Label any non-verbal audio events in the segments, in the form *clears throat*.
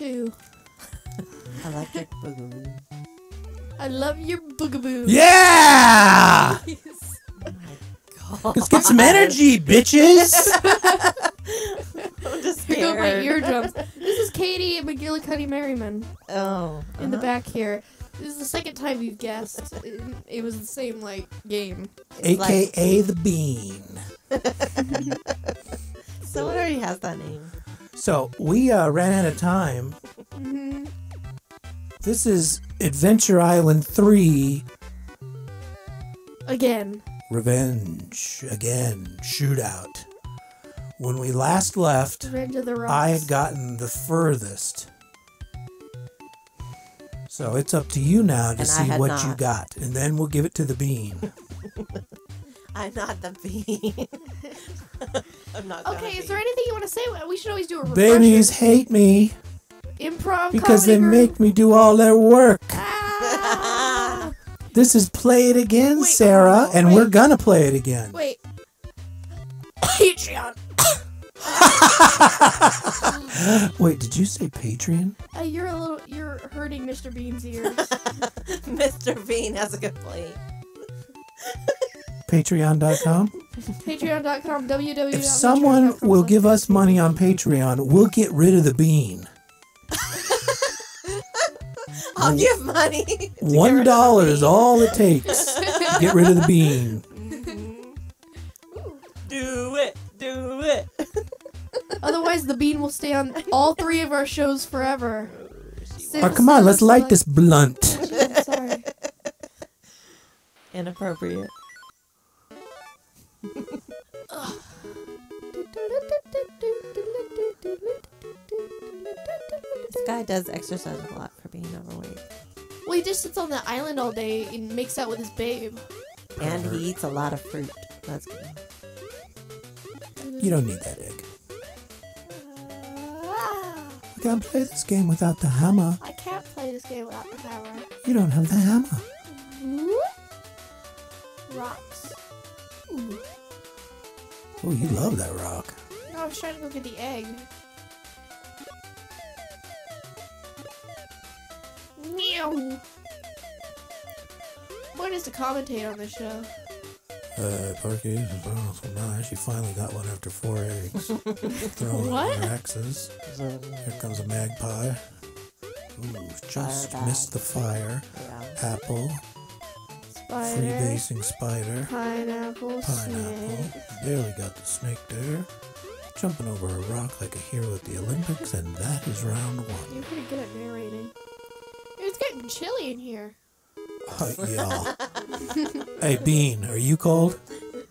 Part 2. Electric Boogaloo. I love your boogaboo. Yeah! *laughs* Let's get some energy, bitches. *laughs* I'm just Here go my scared. eardrums. This is Katie and McGillicuddy Merryman Oh. in the uh-huh. back here. This is the second time you've guessed. It, it was the same, like, game. It's like- AKA the bean. *laughs* Someone already has that name. So we uh, ran out of time. hmm This is Adventure Island 3 Again. Revenge again, shootout. When we last left, Revenge of the Rocks. I had gotten the furthest. So it's up to you now to And see had what you got, and then we'll give it to the bean. *laughs* I'm not the bean. *laughs* I'm not. Okay, is be. there anything you want to say? We should always do a refresher. Babies hate me improv because they group. make me do all their work. Ah! *laughs* This is Play It Again, Wait, Sarah, oh, and wait. we're gonna play it again. Wait. Patreon. *laughs* Wait, did you say Patreon? Uh, you're a little. You're hurting Mr. Bean's ears. Mr. Bean has a complaint. Patreon.com? Patreon.com. www. If someone will give us money on Patreon, we'll get rid of the bean. *laughs* I'll give money. to get rid One of dollar the is bean. all it takes to get rid of the bean. Mm-hmm. Do it. Do it. *laughs* Otherwise, the bean will stay on all three of our shows forever. Oh, come on, let's light this blunt. *laughs* Sorry. Inappropriate. This guy does exercise a lot for being overweight. Well, he just sits on the island all day and makes out with his babe. And he eats a lot of fruit. That's good. You don't need that egg. We can't play this game without the hammer. I can't play this game without the hammer. You don't have the hammer. Rocks. Ooh. Oh, you love that rock. No, I was trying to go get the egg. Meow. Point is to commentate on this show. Uh, Parky, oh, so nice. She finally got one after four eggs. *laughs* Throwing What? her axes. Here comes a magpie. Ooh, just missed the fire. Yeah. Apple. Spider. Freebasing spider. Pineapple. Pineapple. Snake. Barely got the snake there. Jumping over a rock like a hero at the Olympics, and that is round one. You're pretty good at narrating. It's getting chilly in here. Uh, yeah. hey, Bean, are you cold? No.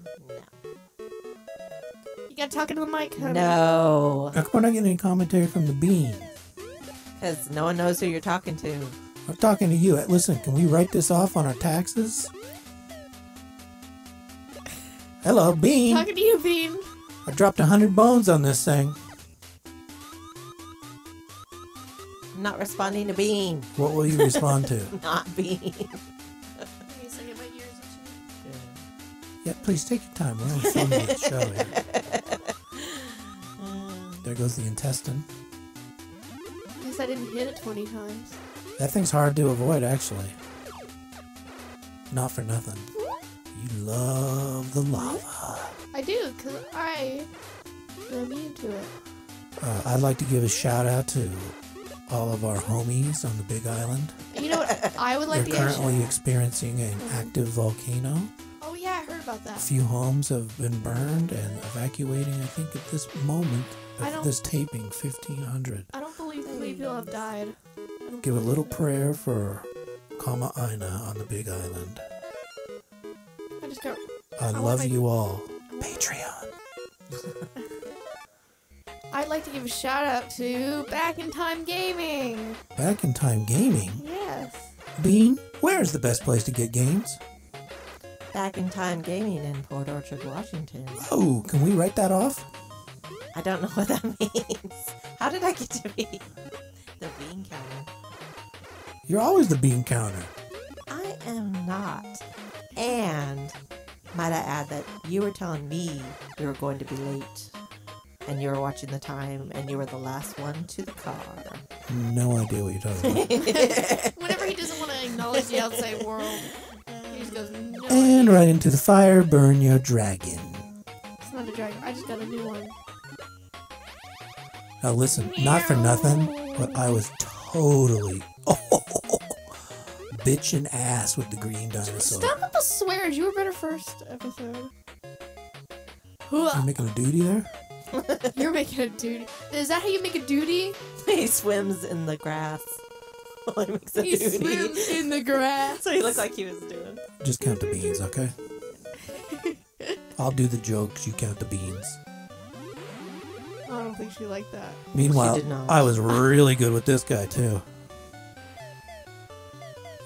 You gotta talk into the mic, honey. No. How come we're not getting any commentary from the Bean? Because no one knows who you're talking to. I'm talking to you. Listen, can we write this off on our taxes? Hello, Bean. Talking to you, Bean. I dropped a hundred bones on this thing. I'm not responding to Bean. What will you respond to? *laughs* Not Bean. Give me a second, my ears itchy. Yeah, please take your time. We're on filming the show here. *laughs* There goes the intestine. Guess I didn't hit it 20 times. That thing's hard to avoid, actually. Not for nothing. You love the lava. I do, because I am immune to it. Uh, I'd like to give a shout out to all of our homies on the Big Island. You know what I would like They're to currently experiencing an active volcano. Oh, yeah, I heard about that. A few homes have been burned and evacuating, I think, at this moment I don't- this taping, 1,500. I don't believe three people have died. Give a little prayer for Kama Aina on the Big Island. I just got. I want love my- you all. Patreon. *laughs* I'd like to give a shout out to Back in Time Gaming. Back in Time Gaming. Yes. Bean, where is the best place to get games? Back in time gaming in Port Orchard, Washington. Oh, can we write that off? I don't know what that *laughs* means. How did I get to be the bean counter? You're always the bean counter. I am not. And might I add that you were telling me you were going to be late and you were watching the time and you were the last one to the car. no idea what you're talking about. *laughs* Whenever he doesn't want to acknowledge the outside world, he just goes, no. and right into the fire, burn your dragon. It's not a dragon. I just got a new one. Now listen, not for nothing, but I was totally *laughs* oh, bitchin' ass with the green dinosaur. Stop with the swears. You were better first episode. You making a duty there? *laughs* You're making a duty. Is that how you make a duty? *laughs* he swims in the grass. while he makes a He duty. swims in the grass. That's what he looked like he was doing. Just count the beans, okay? I'll do the jokes, you count the beans. I think she liked that. Meanwhile, did not. I was really good with this guy too.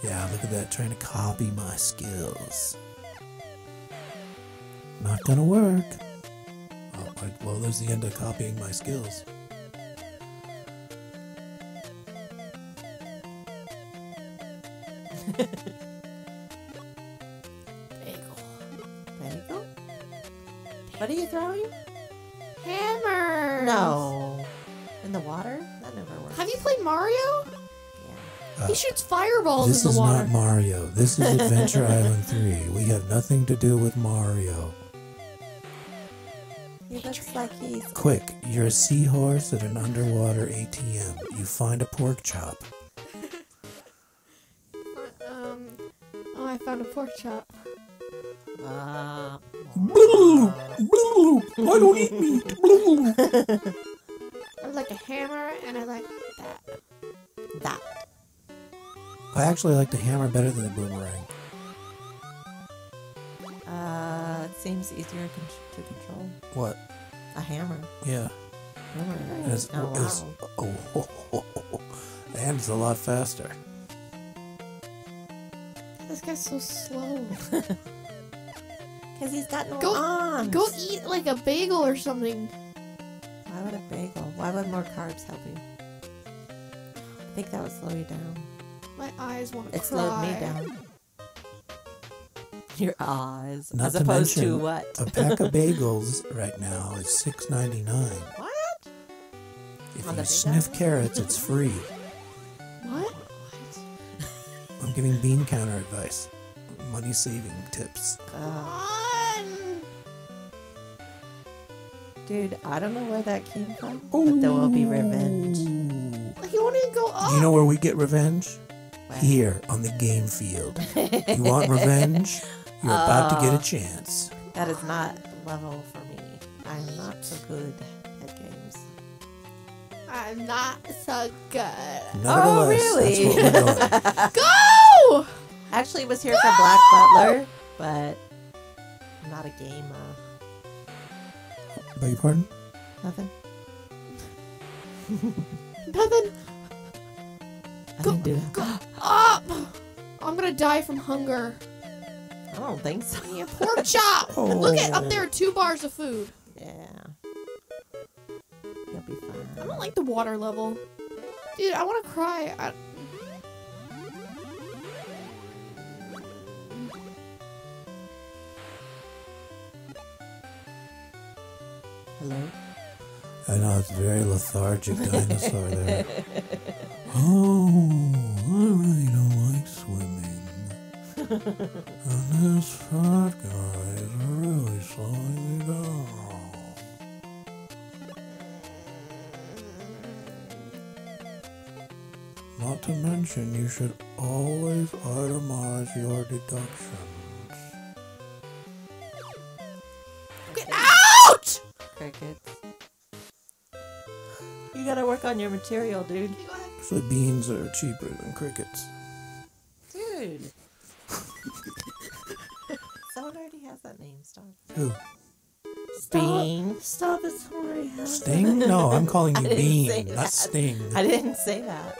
Yeah, look at that, trying to copy my skills. Not gonna work. Oh, I, well, there's the end of copying my skills. *laughs* Bagel. Bagel? What are you throwing? Hammer. No. In the water? That never works. Have you played Mario? Yeah. Uh, he shoots fireballs in the water. This is not Mario. This is Adventure *laughs* Island 3. We have nothing to do with Mario. He looks like he's. Quick, you're a seahorse at an underwater ATM. You find a pork chop. *laughs* um. Oh, I found a pork chop. Uh, Blue, blue, I don't eat meat. Blue. I like a hammer, and I like that. that. I actually like the hammer better than the boomerang. Uh, it seems easier con- to control. What? A hammer. Yeah. Boomerang. It's, Oh, it's, wow. oh, oh, oh, oh, and it's a lot faster. This guy's so slow. *laughs* Because he's got no Go- arms. Go eat like a bagel or something. Why would a bagel? Why would more carbs help you? I think that would slow you down. My eyes want to It cry. slowed me down. *laughs* Your eyes. Not as to opposed to mention- what? A pack of *laughs* bagels right now is six ninety nine. What? If On you the big sniff guy? carrots, it's free. What? I'm giving bean counter advice, money saving tips. Uh, dude, I don't know where that came from, but there will be revenge. You won't even go up. You know where we get revenge? Where? Here on the game field. You want revenge? You're about to get *laughs* Uh. a chance. That is not level for me. I'm not so good at games. I'm not so good. Nevertheless, really? that's what we're doing. *laughs* Go! Actually, was here for Black Butler, but I'm not a game. Beg your pardon? nothing. *laughs* Nothing. I Go- didn't do that. Go up! I'm gonna die from hunger. I don't think so. Yeah, pork chop! *laughs* Oh. Look at up Oh. there, two bars of food. Yeah. You'll be fine. I don't like the water level. Dude, I wanna cry. I... Hello? I know it's a very lethargic *laughs* dinosaur there. Oh, I really don't like swimming. and this fat guy is really slowing me down. Not to mention, you should always itemize your deductions. On your material, dude. Okay. So beans are cheaper than crickets. Dude. *laughs* Someone already has that name. Stop. Who? Bean. Stop it. Someone already has Sting? No, I'm calling *laughs* you Bean, not that. Sting. I didn't say that.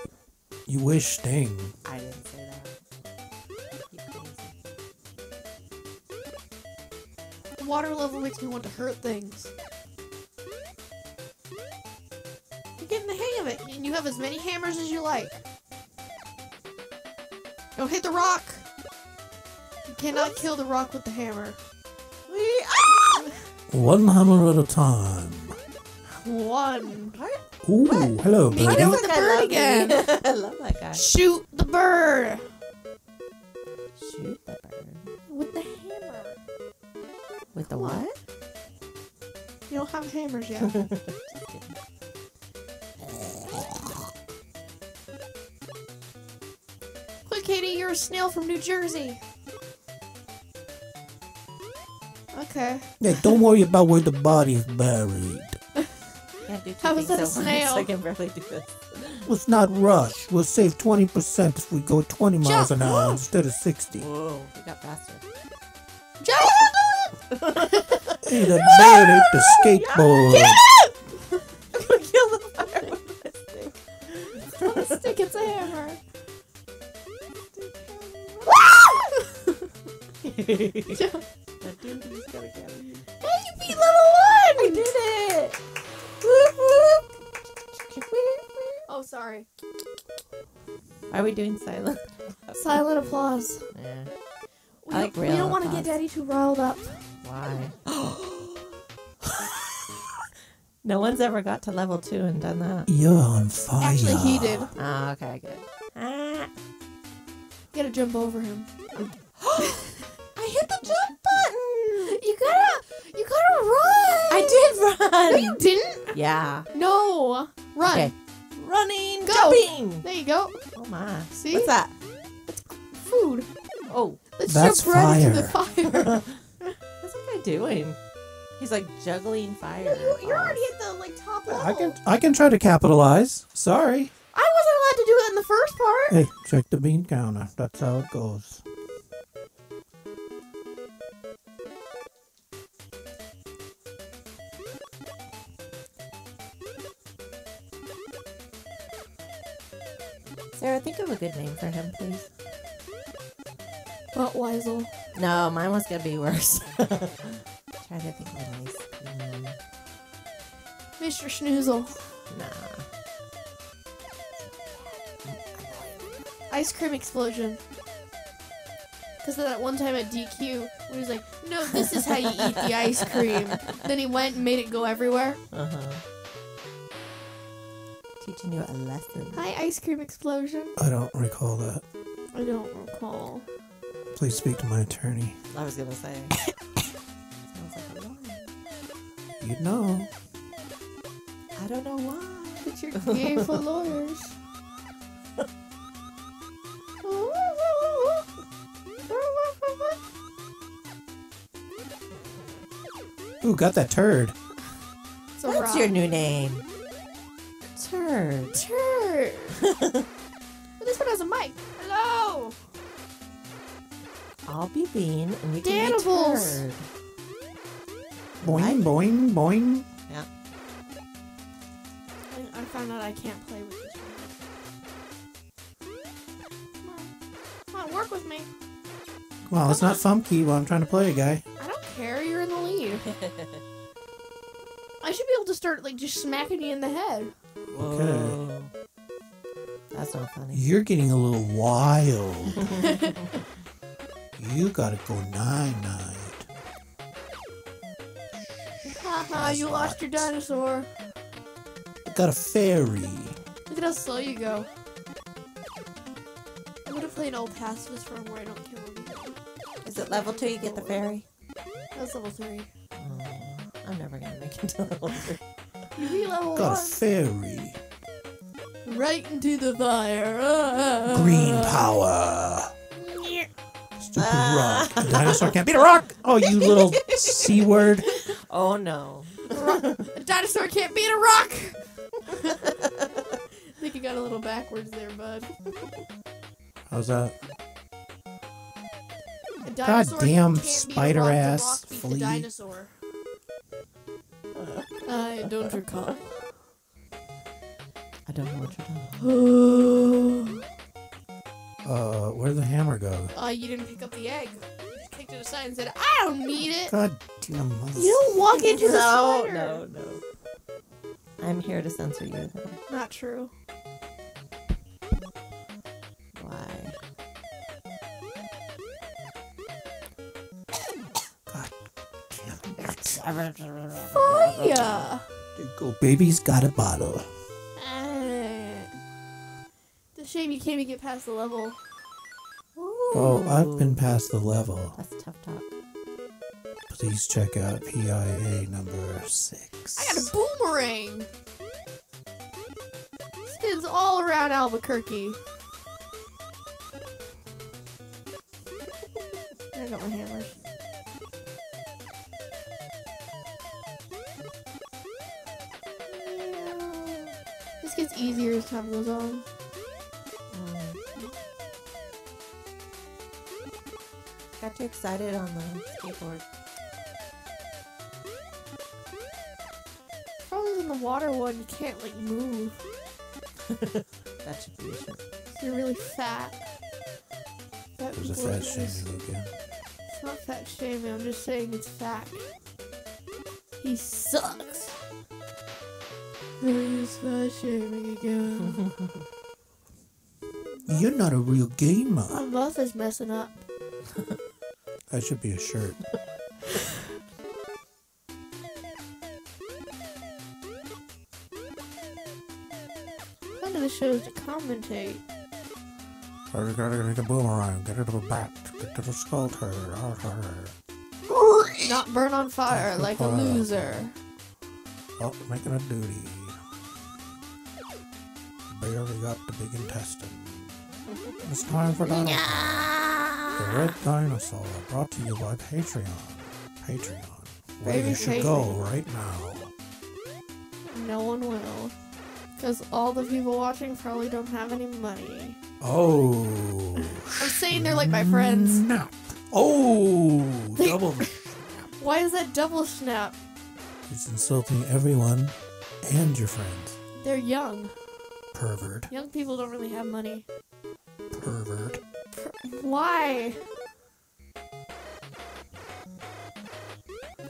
You wish Sting. I didn't say that. You crazy. The water level makes me want to hurt things. You have as many hammers as you like. Don't hit the rock! You cannot kill the rock with the hammer. We ah! One hammer at a time. One. What? Ooh, hello, Make it birdie. up with the I bird love again. *laughs* I love that guy. Shoot the bird Shoot the bird. with the hammer. With the Come on. what? You don't have hammers yet. *laughs* Just kidding. Quick, Katie, you're a snail from New Jersey. Okay. Yeah, don't worry about where the body is buried. Can't do two How is things that a snail? I can barely do this. Let's not rush. We'll save 20% if we go 20 miles an hour instead of 60. Whoa, we got faster. Hey, that bird ate the skateboard. That dude's gonna get. Hey, you beat level one! I did it! Whoop, whoop. Oh, sorry. Are we doing silent? Silent applause. Yeah. We like don't, we don't want to get Daddy too riled up. Why? *gasps* no one's ever got to level two and done that. You're on fire. Actually, he did. Ah, okay, good. Ah. You gotta jump over him. *gasps* *laughs* I hit the jump button! You gotta, you gotta run. I did run! No, you didn't. Yeah. No, run. Okay. Running, Go. jumping! There you go. Oh my. See? What's that? Food. Oh, Let's That's jump right into the fire. *laughs* what's that guy doing? He's like juggling fire. you, you're oh. already at the like top level. I can I can try to capitalize. Sorry. I wasn't allowed to do it in the first part. Hey, check the bean counter. That's how it goes. Sarah, think of a good name for him, please. Buttweisel. No, mine was gonna be worse. *laughs* Trying to think of a nice name. Mr. Schnoozle. Nah. Ice cream explosion. Because of that one time at DQ, when he was like, no, this is how you eat the ice cream. *laughs* then he went and made it go everywhere. Uh huh. Teaching you a lesson. Hi, ice cream explosion. I don't recall that. I don't recall. Please speak to my attorney. I was gonna say. *coughs* Sounds like a lie. You know. I don't know why. It's your gay for *laughs* lawyers. Ooh, got that turd. It's What's your new name? Turd. turd? But this one has a mic. Hello. I'll be Bean and you can be Danimals. Turd. Boing, boing, boing. Yeah. I, I found out I can't play with this one. Come on. Come on, work with me. Come on, it's not funky while I'm trying to play a guy. I don't care. You're in the lead. *laughs* I should be able to start like just smacking you in the head. Whoa. That's not funny. You're getting a little wild. *laughs* you gotta go nine night. Haha, you lost your dinosaur. I got a fairy. Look at how slow you go. I'm gonna play an old pacifist run where I don't kill anything. Is it level two? You get the fairy. That's level three. Oh, I'm never gonna make it to level three. You be level Got a fairy. Right into the fire. Ah. Green power. Yeah. Stupid Ah. rock. A dinosaur can't beat a rock. Oh, you little c word. Oh no. *laughs* A dinosaur can't beat a rock. I *laughs* think you got a little backwards there, bud. How's that? A dinosaur damn can't a spider rock, the ass rock beat the flea. Dinosaur. I don't recall. I don't know what you're talking. about. *gasps* Uh, where'd the hammer go? uh, you didn't pick up the egg. You kicked it aside and said, "I don't need it." God damn. mother- You don't walk into the No, spider. no, no. I'm here to censor you. Not true. Damn. Fire. There you go. Baby's got a bottle. Uh, it's a shame you can't even get past the level. Oh, I've been past the level. That's tough talk. Please check out PIA number six. I got a boomerang! Spins all around Albuquerque. I got my hammers. Easier as time goes on. Mm. Got too excited on the skateboard. Probably in the water one, you can't like move. *laughs* That should be it. You're really fat. Fat There's a people are fat gross. shaming again. It's not fat shaming, I'm just saying it's fact. He sucks. You're not a real gamer. My mouth is messing up. *laughs* That should be a shirt. One of the shows to commentate. You gotta get a boomerang, get it to the bat, get to the skull turd. Not burn on fire like a loser. Oh, making a duty. Barely got the big intestine. Mm-hmm. It's time for dinosaur. The Red Dinosaur, brought to you by Patreon. Patreon. Where Baby you should go right now. No one will. Because all the people watching probably don't have any money. Oh. I'm saying they're like my friends. Snap. Oh, *laughs* double. Why is that double snap? It's insulting everyone and your friends. They're young. Pervert. Young people don't really have money. Pervert. Why?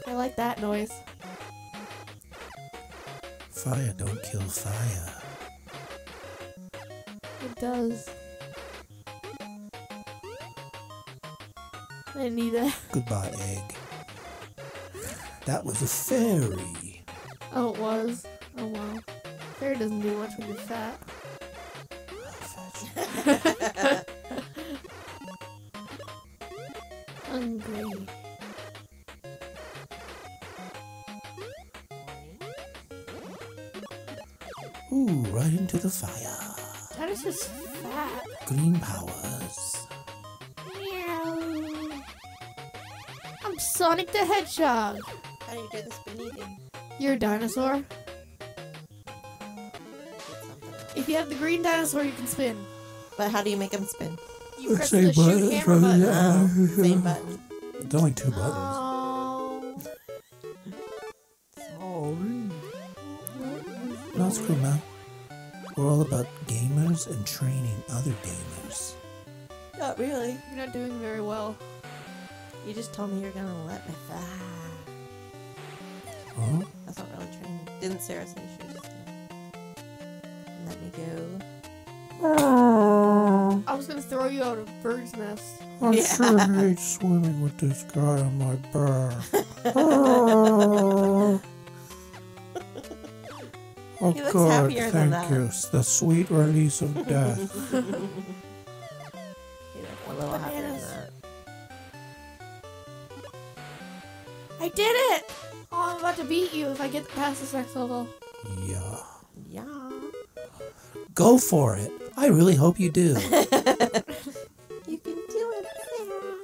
I like that noise. Fire don't kill fire. It does. I need that. *laughs* Goodbye, egg. That was a fairy. Oh, it was. Oh, wow. Fairy doesn't do much when you're fat. *laughs* Hungry. Ooh, right into the fire. That is just fat. Green powers. Meow. I'm Sonic the Hedgehog. How do you do the spinny thing? You're a dinosaur. If you have the green dinosaur, you can spin. But how do you make them spin? You press the shoot hammer button. Oh, same button. It's only two buttons. Oh. Sorry. No, it's cool, man. We're all about gamers and training other gamers. Not really. You're not doing very well. You just told me you're gonna let me fly. Huh? That's not really training. Didn't Sarah say she was just gonna let me go? Ah. I was gonna throw you out of bird's nest. I Yeah. sure hate swimming with this guy on my back. *laughs* Ah. oh He looks God, happier than thank that. you. It's the sweet release of death. *laughs* You look a little happier than that. I did it! Oh, I'm about to beat you if I get past this next level. yeah. Yeah. Go for it. I really hope you do. *laughs* You can do it, Sarah.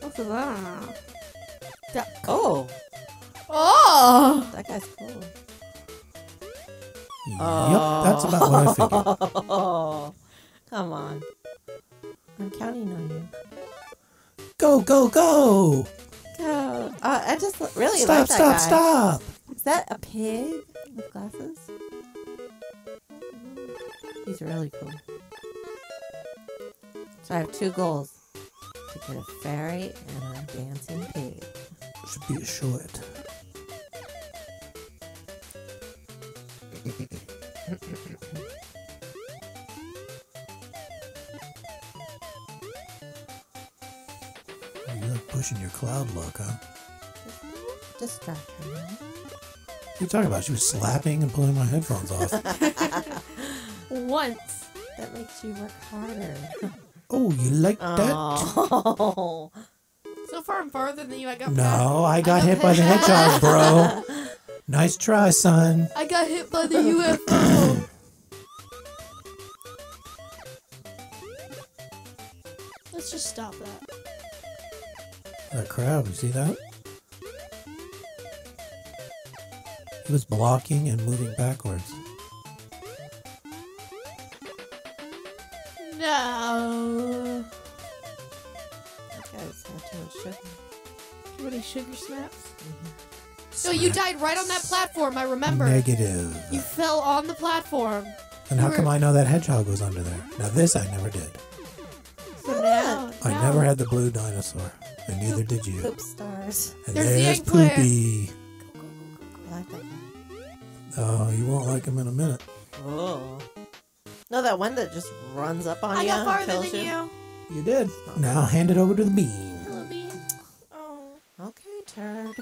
What's that? Oh, Oh! that guy's cool. Yep, that's about what I figured. Oh, *laughs* come on. I'm counting on you. Go, go, go! Go. Uh, I just really Stop, like that stop, guy. stop! Is that a pig with glasses? He's really cool. So I have two goals. To get a fairy and a dancing pig. Should be a short. You like pushing your cloud look, huh? Distract her. What are you talking about? She was slapping and pulling my headphones off. *laughs* Once. That makes you work harder. *laughs* Oh, you like that? Oh. So far I'm farther than you. I got No, I got hit by the hedgehog, bro. *laughs* Nice try, son. I got hit by the UFO. *coughs* Let's just stop that. That crab, you see that? He was blocking and moving backwards. Sugar snaps. Mm-hmm. No, you died right on that platform. I remember. Negative. You fell on the platform. And how come I know that hedgehog was under there? Now this I never did. So now, oh, I now- never had the blue dinosaur, and neither did you. Poop stars. And There's the there's eggplant. Poopy. I like that guy. Oh, you won't like him in a minute. Oh. No, that one that just runs up on I you. got and farther kills than you. You did. Now hand it over to the bean. Turd.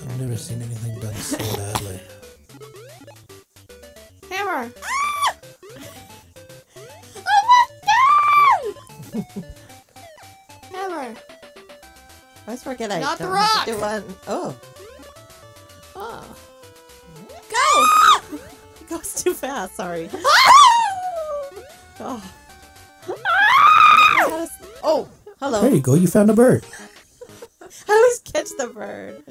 I've never seen anything done so badly. Hammer. oh my god! Hammer. I always forget I Not the don't have to rock! do one. Oh, Oh. Go! *laughs* it goes too fast. Sorry. *laughs* Oh. Oh. oh, hello. There you go. You found a bird. *laughs* I always catch the bird.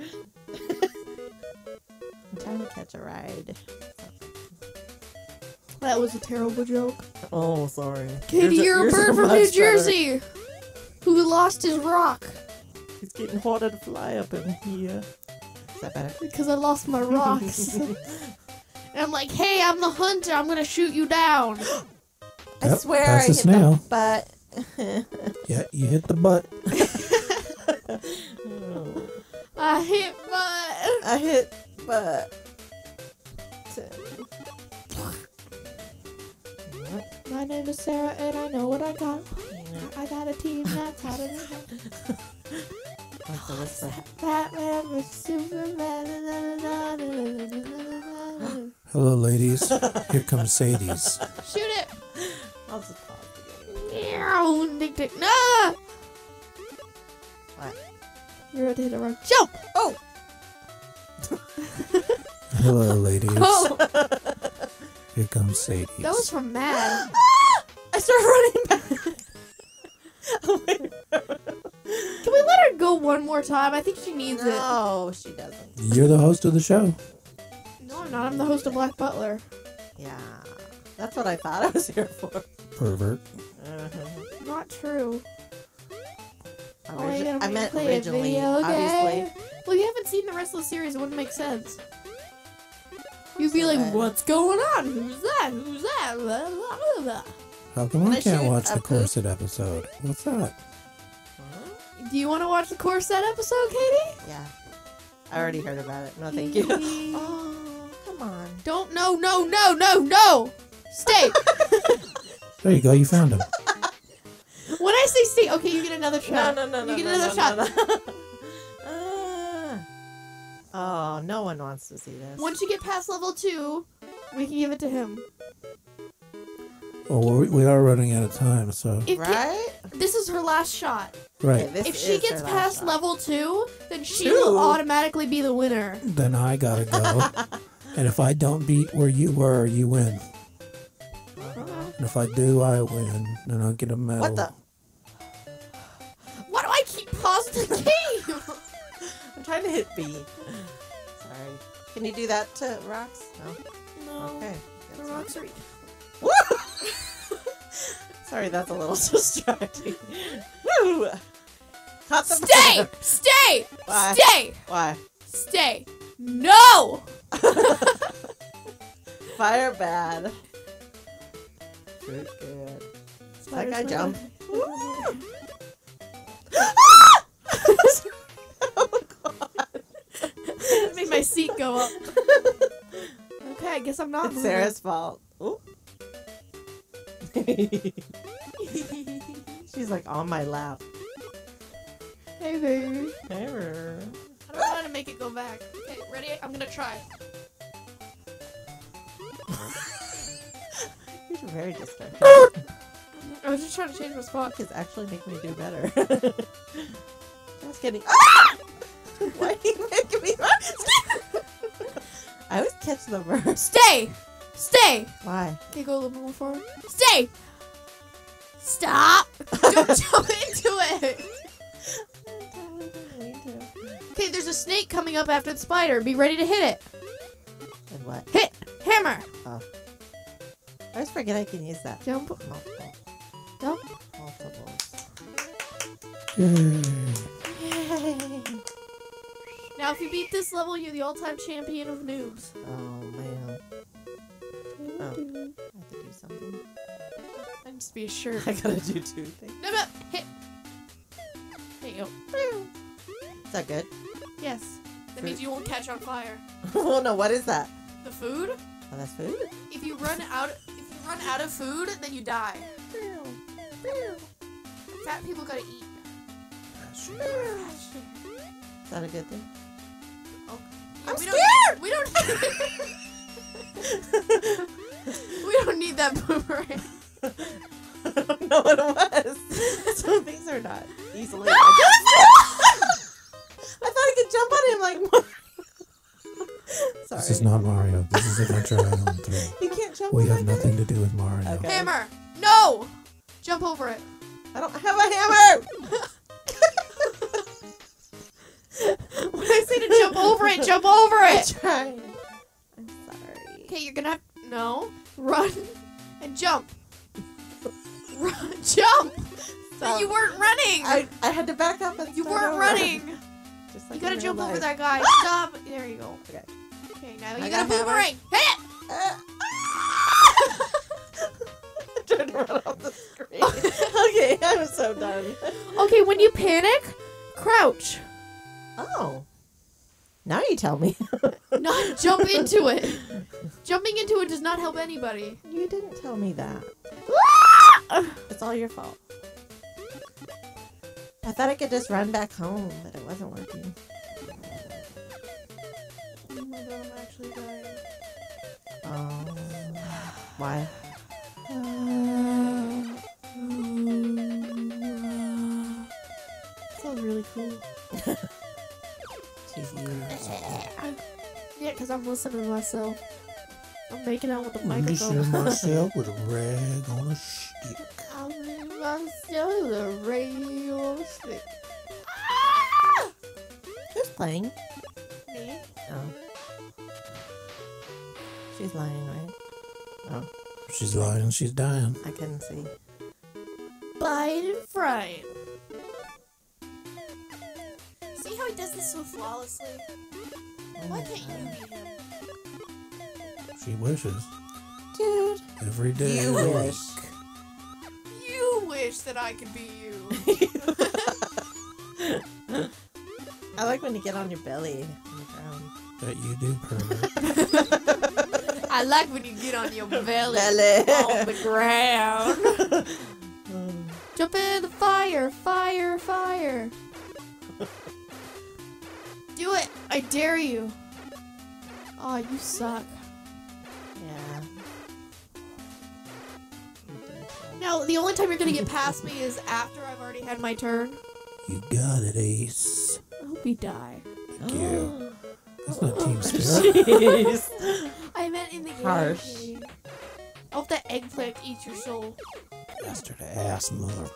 I'm trying to catch a ride. that was a terrible joke. Oh, sorry. Katie, Yours- you're a yours are bird from much New better. Jersey who lost his rock It's getting harder to fly up in here. Is that better? because I lost my rocks. *laughs* and I'm like, hey, I'm the hunter. I'm gonna shoot you down. *gasps* I Yep, swear that's I the hit snail. the butt. *laughs* Yeah, you hit the butt. I hit my. I hit butt. My name is Sarah, and I know what I got. I got a team that's hot in *laughs* What's the whisper? Batman with Superman. Hello, ladies. Here comes Sadie's. Shoot it! I'll just pause the game. Meow, Dick Dick. No! What? You're ready to hit a rock. Jump! Oh! Hello, ladies. *laughs* Oh! Here comes Sadie's. That was from Mad. *gasps* I started running back. *laughs* oh my go one more time? I think she needs it. No, she doesn't. You're the host of the show. No, I'm not. I'm the host of Black Butler. Yeah. That's what I thought I was here for. Pervert. Uh-huh. Not true. Origi- gonna I meant play a originally, video obviously. game. Well, you haven't seen the rest of the series. It wouldn't make sense. You'd be like, Right. "What's going on? Who's that? Who's that?" Blah, blah, blah, blah. How come I I can't shoot watch the poop? corset episode? What's that? Do you want to watch the Corset episode, Katie? Yeah. I already heard about it. No, thank you. *laughs* oh, come on. Don't. No. No. No. No. No. Stay. *laughs* There you go. You found him. when I say stay, okay, you get another No, shot. no, no, no. You get no, another no, shot. no, no. Ah. *laughs* oh, no one wants to see this. Once you get past level two, we can give it to him. Oh, well, we- we are running out of time, so If right? this is her last shot. right. Okay, if she gets past shot. level two, then she Two? will automatically be the winner. Then I gotta go. *laughs* and if I don't beat where you were, you win. Uh-huh. And if I do, I win. Then I'll get a medal. What the? Why do I keep pausing the *laughs* game? I'm trying to hit B. Sorry. Can you do that to rocks? No. no. Okay. The rocks are. Woo! *laughs* Sorry, that's a little *laughs* distracting. Woo! Caught the Stay! bird. *laughs* Stay! Why? Stay! Why? Stay! No! Fire bad. Fruit good. That guy jump. oh god. Made my seat go up. Okay, I guess I'm not. It's moving. Sarah's fault. Ooh. *laughs* She's like on my lap. Hey, baby. Never. I don't know how to make it go back. Okay, ready? I'm gonna try. *laughs* You're very distracting. I was just trying to change my spot. It's actually make me do better. *laughs* Just kidding. Ah! Why are you making me I always catch the first. Stay! Stay! Why? Okay, go a little bit more forward. Stay! Stop! *laughs* Don't jump into it! Okay, there's a snake coming up after the spider. Be ready to hit it. And what? Hit! Hammer! Oh. I always forget I can use that. Jump. Multiple. Jump. Multiples. Yay. Yay. Now, if you beat this level, you're the all-time champion of noobs. Oh. Oh. I have to do something. And just be shirt. *laughs* I gotta do two things. No, no, hit. There you go. Is that good? Yes. That means you won't catch on fire. *laughs* oh no, what is that? The food? Oh, that's food? If you run out, if you run out of food, then you die. Fat people gotta eat. Is that a good thing? Yeah, I'm we scared! Don't, we don't. *laughs* we don't need that boomerang. I don't know what it was. Some things are not easily. *laughs* I thought I could jump on him like. Sorry. *laughs* This is not Mario. This is Adventure *laughs* Island 3. You can't jump We have nothing guy? to do with Mario. Okay. Hammer. No. Jump over it. I don't have a hammer. When I say to jump over it, jump over I'm it. trying. I'm sorry. Okay, you're gonna have no run and jump. Run, jump. Stop. You weren't running. I, I had to back up and you weren't over. running. *laughs* Just You gotta jump real over that guy. *gasps* Stop. There you go. Okay. Okay, now you got got a a hammer. boomerang. Hit it. *laughs* Uh, trying run off the screen. *laughs* okay, I'm so done. Okay, when you panic, crouch. Oh. Now you tell me. *laughs* Not jump into it. Jumping into it does not help anybody. You didn't tell me that. *laughs* It's all your fault. I thought I could just run back home, but it wasn't working. Oh my god, I'm actually dying. Oh. Why? *sighs* Sounds really cool. Because I'm listening to myself. I'm making out with the microphone. I'm microphone. listening myself with a rag on a stick. I'm in myself with a radio stick. Ah! Who's playing? Me? Oh. She's lying, right? Oh. She's lying, she's dying. I couldn't see. Buying and frying. See how he does this so flawlessly? Why can't you? She wishes. Dude. Every day. You of wish. You wish that I could be you. *laughs* I like when you get on your belly on the ground. That you do, pervert. *laughs* I like when you get on your belly, Belly. on the ground. *laughs* Jump in the fire, fire, fire. Do it. I dare you. Oh, you suck. yeah. Now, the only time you're gonna get past me is after I've already had my turn. You got it, Ace. I hope you die. Thank you. Oh. That's not team *laughs* spirit. Jeez. I meant in the game. Harsh. I hope that eggplant eats your soul. Bastard ass mother.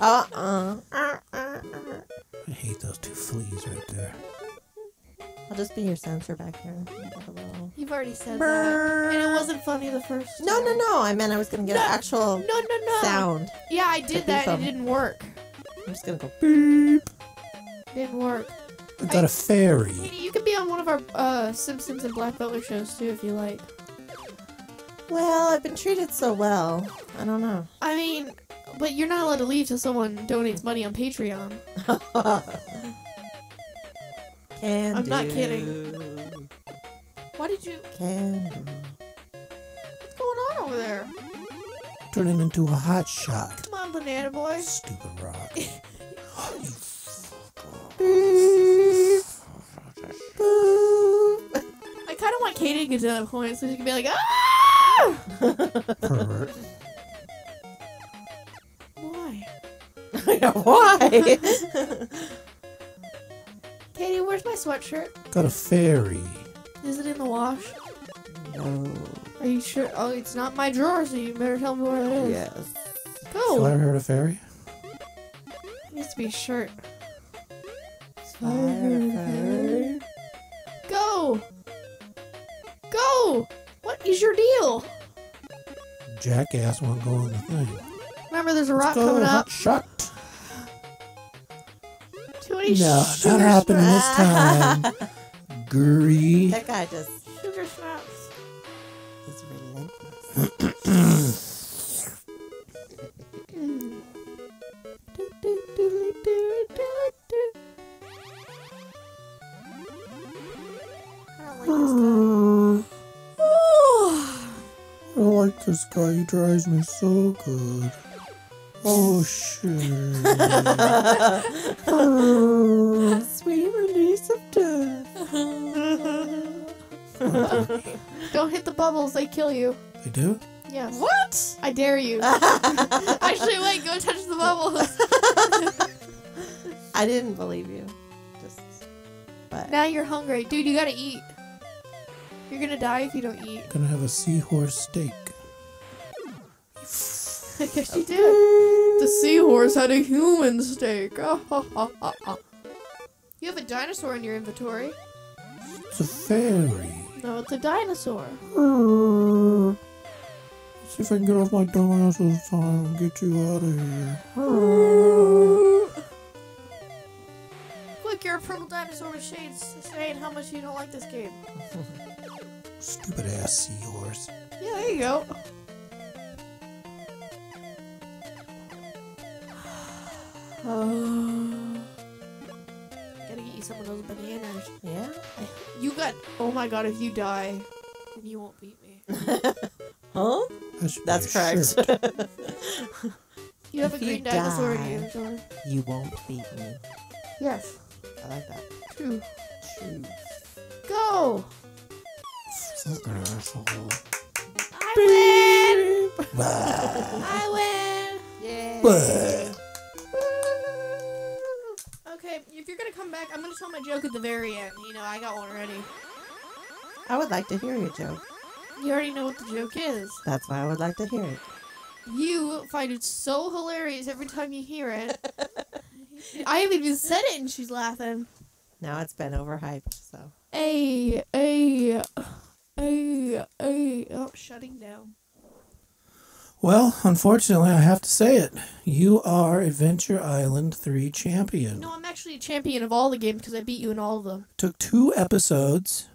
Uh-uh. Uh-uh. I hate those two fleas right there. I'll just be your censor back here. Like a little- You've already said that. And it wasn't funny the first No, time. no, no. No. I meant I was gonna get No. an actual No, no, no. sound. Yeah, I did that and it didn't work. I'm just gonna go. Beep. Didn't work. I got a fairy. You could be on one of our uh, Simpsons and Black Butler shows too if you like. Well, I've been treated so well. I don't know. I mean, but you're not allowed to leave till someone donates money on Patreon. *laughs* Can I'm not kidding. Why did you? Can What's going on over there? Turning into a hot shot. Come on, banana boy. Stupid rock. *laughs* I kind of want Katie to get to that point so she can be like, ah! *laughs* Pervert. Why? *laughs* Why? Katie, where's my sweatshirt? Got a fairy. Is it in the wash? no. Are you sure? Oh, it's not my drawer, so you better tell me where it is. Yes. Go. ever heard of fairy? It needs to be a shirt. Fire, Go. Go. What is your deal? Jackass won't go on the thing. Remember, there's a rock Go, coming up. hot shot. Many No, sugar not happening this time. *laughs* Gurry. That guy just Sugar snaps. is relentless. *clears throat* I don't like this *sighs* I like this guy. He drives me so good. Oh. Sweet release of death. Don't hit the bubbles; they kill you. they do? Yes. What? I dare you. *laughs* Actually, wait. Go touch the bubbles. I didn't believe you. Just, but now you're hungry, dude. You gotta eat. You're gonna die if you don't eat. Gonna have a seahorse steak. *laughs* I guess you did. The seahorse had a human steak. *laughs* You have a dinosaur in your inventory. It's a fairy. No, it's a dinosaur. Let's see if I can get off my dumb ass this time and get you out of here. Look, you're a purple dinosaur with shades saying how much you don't like this game. *laughs* Stupid ass seahorse. Yeah, there you go. Uh, Gotta get you some of those bananas. yeah. You got. Oh my god, if you die, then you won't beat me. *laughs* Huh? That That's a correct. *laughs* You have If a you green dinosaur in die- your inventory. you won't beat me. Yes. I like that. True. True. Go! Fucking asshole. I win! *laughs* I win! Yeah. Come back, I'm gonna tell my joke at the very end. You know, I got one ready. I would like to hear your joke. You already know what the joke is. That's why I would like to hear it. You find it so hilarious every time you hear it. I haven't even said it and she's laughing. Now it's been overhyped, so. A, a, a, a. Oh, shutting down. Well, unfortunately, I have to say it. You are Adventure Island 3 champion. No, I'm actually a champion of all the games because I beat you in all of them. Took two episodes,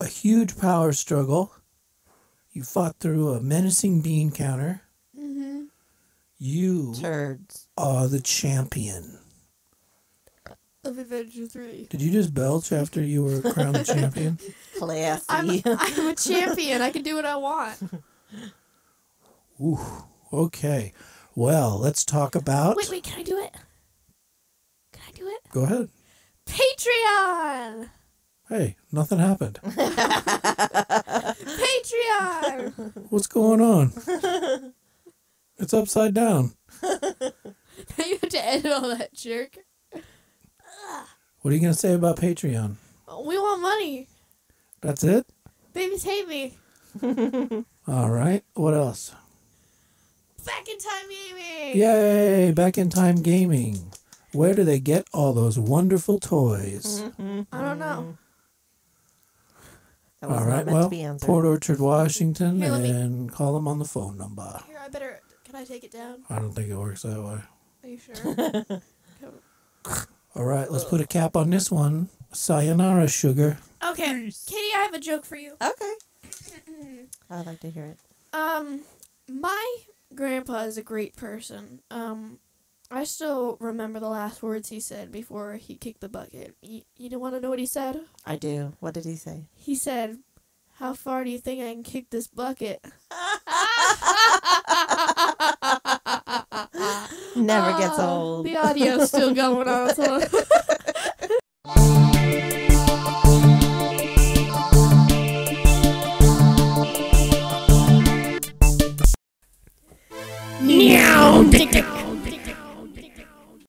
a huge power struggle. You fought through a menacing bean counter. Mm-hmm. You Turds. are the champion. Of Adventure 3. Did you just belch after you were crowned *laughs* champion? Classy. I'm, I'm a champion. I can do what I want. *laughs* Ooh, okay. Well, let's talk about. Wait, wait, can I do it? Can I do it? Go ahead. Patreon! Hey, nothing happened. *laughs* *laughs* Patreon! What's going on? It's upside down. *laughs* now you have to edit all that, jerk. What are you going to say about Patreon? We want money. That's it? Babies hate me. All right. What else? Back in time gaming. Yay! Back in time gaming. Where do they get all those wonderful toys? *laughs* I don't know. That was All not meant Well, to be. Port Orchard, Washington, Here, let me- and call them on the phone number. Here, I better. Can I take it down? I don't think it works that way. Are you sure? *laughs* All right. Let's put a cap on this one. Sayonara, sugar. okay, Katie, I have a joke for you. Okay. *clears throat* I'd like to hear it. Um, my Grandpa is a great person. Um, I still remember the last words he said before he kicked the bucket. You, you don't want to know what he said? I do. What did he say? He said, How far do you think I can kick this bucket? Never gets ah, old. The audio's still going on. *laughs* tick tick